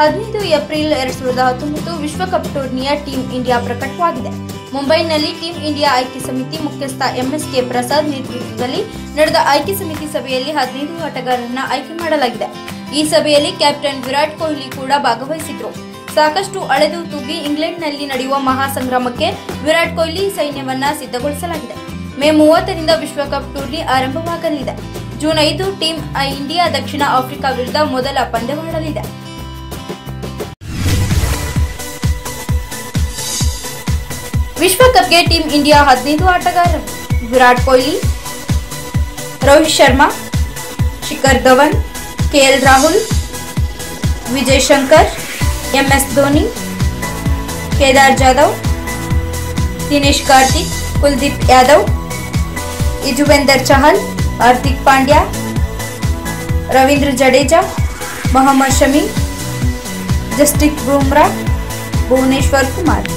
ಹದಿನೈದು ಏಪ್ರಿಲ್ ಎರಡ್ ಸಾವಿರದ ಹತ್ತೊಂಬತ್ತು ವಿಶ್ವಕಪ್ ಟೂರ್ನಿಯ ಟೀಂ ಇಂಡಿಯಾ ಪ್ರಕಟವಾಗಿದೆ. ಮುಂಬೈನಲ್ಲಿ ಟೀಂ ಇಂಡಿಯಾ ಆಯ್ಕೆ ಸಮಿತಿ ಮುಖ್ಯಸ್ಥ ಎಂಎಸ್ಕೆ ಪ್ರಸಾದ್ ನೇತೃತ್ವದಲ್ಲಿ ನಡೆದ ಆಯ್ಕೆ ಸಮಿತಿ ಸಭೆಯಲ್ಲಿ ಹದಿನೈದು ಆಟಗಾರರನ್ನ ಆಯ್ಕೆ ಮಾಡಲಾಗಿದೆ. ಈ ಸಭೆಯಲ್ಲಿ ಕ್ಯಾಪ್ಟನ್ ವಿರಾಟ್ ಕೊಹ್ಲಿ ಕೂಡ ಭಾಗವಹಿಸಿದ್ರು. ಸಾಕಷ್ಟು ಅಳೆದು ತೂಗಿ ಇಂಗ್ಲೆಂಡ್ನಲ್ಲಿ ನಡೆಯುವ ಮಹಾಸಂಗ್ರಾಮಕ್ಕೆ ವಿರಾಟ್ ಕೊಹ್ಲಿ ಸೈನ್ಯವನ್ನ ಸಿದ್ಧಗೊಳಿಸಲಾಗಿದೆ. ಮೇ ಮೂವತ್ತರಿಂದ ವಿಶ್ವಕಪ್ ಟೂರ್ನಿ ಆರಂಭವಾಗಲಿದೆ. ಜೂನ್ ಐದು ಟೀಂ ಇಂಡಿಯಾ ದಕ್ಷಿಣ ಆಫ್ರಿಕಾ ವಿರುದ್ಧ ಮೊದಲ ಪಂದ್ಯವಾಡಲಿದೆ. ವಿಶ್ವಕಪ್ಗೆ ಟೀಂ ಇಂಡಿಯಾ ಹದಿನೈದು ಆಟಗಾರರು ವಿರಾಟ್ ಕೊಹ್ಲಿ ರೋಹಿತ್ ಶರ್ಮಾ ಶಿಖರ್ ಧವನ್ ಕೆಎಲ್ ರಾಹುಲ್ ವಿಜಯ್ ಶಂಕರ್ ಎಂಎಸ್ ಧೋನಿ ಕೇದಾರ್ ಜಾಧವ್ ದಿನೇಶ್ ಕಾರ್ತಿಕ್ ಕುಲ್ದೀಪ್ ಯಾದವ್ ಯಜುವೇಂದರ್ ಚಹಲ್ ಹಾರ್ದಿಕ್ ಪಾಂಡ್ಯ ರವೀಂದ್ರ ಜಡೇಜಾ ಮೊಹಮ್ಮದ್ ಶಮಿ ಜಸ್ಟಿಕ್ ಬುಮ್ರಾ ಭುವನೇಶ್ವರ್ ಕುಮಾರ್